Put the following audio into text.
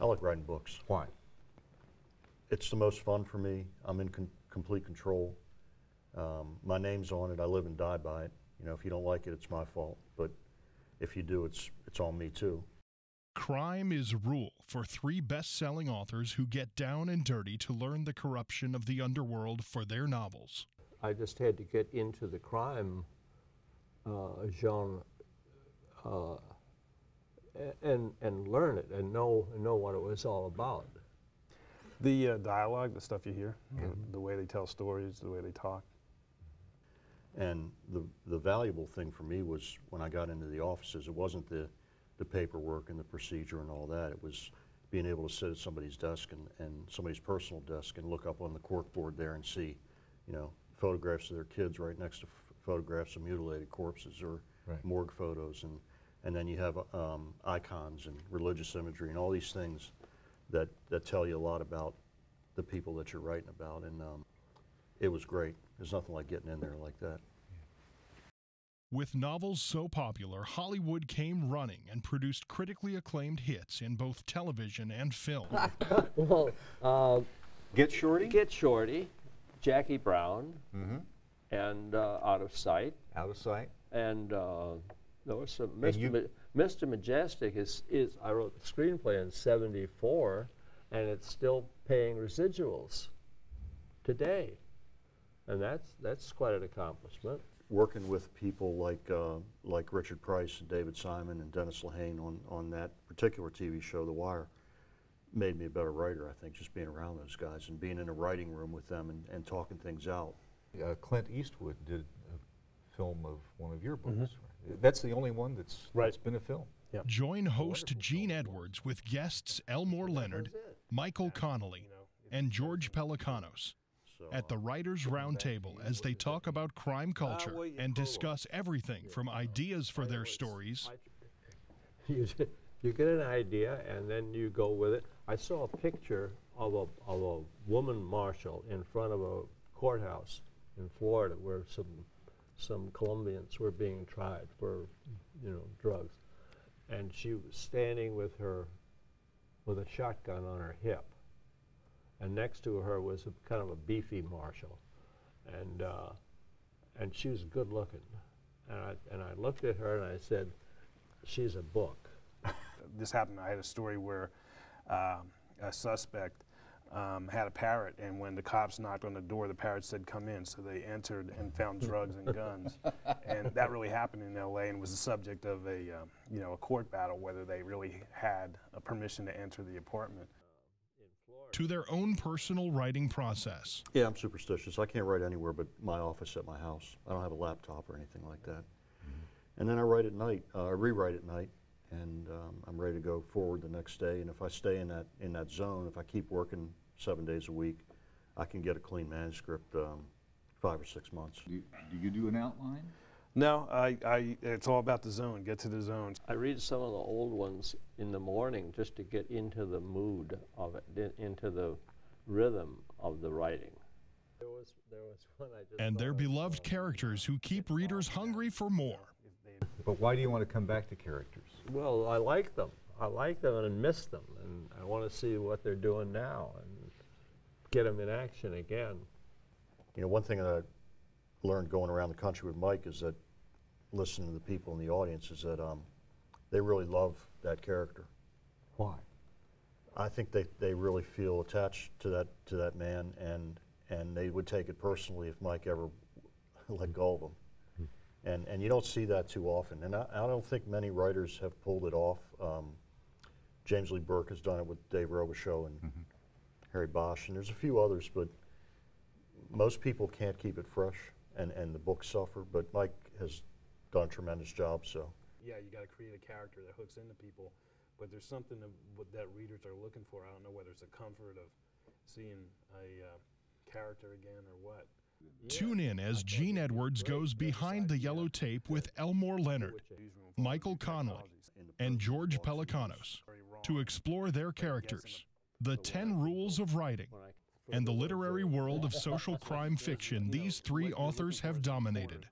I like writing books. Why? It's the most fun for me. I'm in con- complete control. Um, my name's on it. I live and die by it. You know, if you don't like it, it's my fault. But if you do, it's it's on me too. Crime is Rule for three best selling authors who get down and dirty to learn the corruption of the underworld for their novels. I just had to get into the crime uh, genre uh, a- and, and learn it and know, know what it was all about. The uh, dialogue, the stuff you hear, the, the way they tell stories, the way they talk. And the the valuable thing for me was when I got into the offices, it wasn't the the paperwork and the procedure and all that. It was being able to sit at somebody's desk and, and somebody's personal desk and look up on the cork board there and see, you know, photographs of their kids right next to photographs of mutilated corpses or Right. morgue photos, and and then you have um, icons and religious imagery and all these things that that tell you a lot about the people that you're writing about, and um, it was great. There's nothing like getting in there like that. With novels so popular, Hollywood came running and produced critically acclaimed hits in both television and film. Well, uh, Get Shorty? Get Shorty, Jackie Brown, mm -hmm. and uh, Out of Sight, Out of sight. and uh, there was some. Mr. you- Ma- Mr. Majestic is, is I wrote the screenplay in '74, and it's still paying residuals today, and that's that's quite an accomplishment. working with people like uh, like Richard Price and David Simon and Dennis Lehane on on that particular TV show, The Wire, made me a better writer. I think just being around those guys and being in a writing room with them and, and talking things out. Uh, Clint Eastwood did a film of one of your mm-hmm. books. That's the only one that's, Right. that's been a film. Join host Gene Edwards with guests Elmore Leonard, Michael Connelly, and George Pelecanos at the Writers' uh, Roundtable as they talk about crime ah, culture and discuss everything from uh, ideas for their stories. You, you get an idea and then you go with it. I saw a picture of a, of a woman marshal in front of a courthouse in Florida where some, some Colombians were being tried for, you know, drugs. And she was standing with her, with a shotgun on her hip. And next to her was a, kind of a beefy marshal. And, uh, and she was good looking. And I, and I looked at her and I said, she's a book. This happened. I had a story where um, a suspect um, had a parrot, and when the cops knocked on the door, the parrot said, "Come in." So they entered and found drugs and guns, and that really happened in L.A. and was the subject of a um, you know a court battle whether they really had a permission to enter the apartment. to their own personal writing process. yeah, I'm superstitious. I can't write anywhere but my office at my house. I don't have a laptop or anything like that. And then I write at night. Uh, I rewrite at night, and um, I'm ready to go forward the next day. And if I stay in that in that zone, if I keep working seven days a week, I can get a clean manuscript um, five or six months. Do you, do you do an outline? No, I, I, it's all about the zone. Get to the zones. I read some of the old ones in the morning just to get into the mood of it, into the rhythm of the writing. There was, there was one I just And their beloved characters who keep readers hungry for more. But why do you want to come back to characters? Well, I like them. I like them and miss them, and I want to see what they're doing now and get them in action again. You know, one thing that I learned going around the country with Mike is that listening to the people in the audience is that um, they really love that character. Why? I think they, they really feel attached to that to that man, and and they would take it personally if Mike ever let go of them. And and you don't see that too often, and I, I don't think many writers have pulled it off. Um, James Lee Burke has done it with Dave Robicheaux and Harry Bosch, and there's a few others, but most people can't keep it fresh, and, and the books suffer. But Mike has done a tremendous job. So Yeah, you got to create a character that hooks into people, but there's something that, that readers are looking for. I don't know whether it's the comfort of seeing a uh, character again or what. Tune in as Gene Edwards goes behind the yellow tape with Elmore Leonard, Michael Connelly, and George Pelecanos to explore their characters, the 10 rules of writing, and the literary world of social crime fiction these three authors have dominated.